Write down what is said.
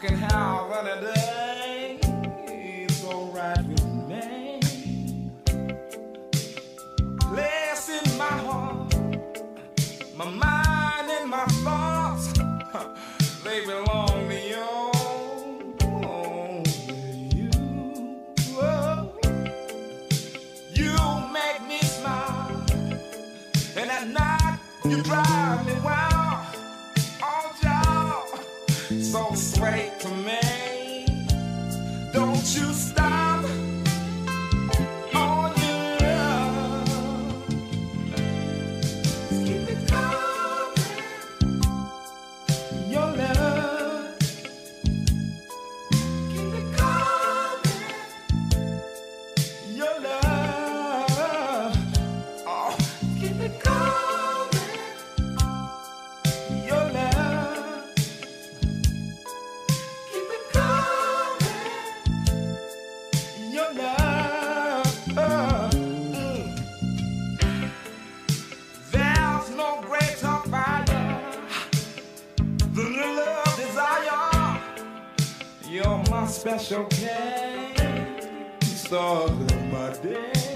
talking how running day is alright with me. Place in my heart, my mind and my thoughts, they belong to you. You make me smile, and at night you drive me wild. So sweet to me. Don't you You're my special case of my day.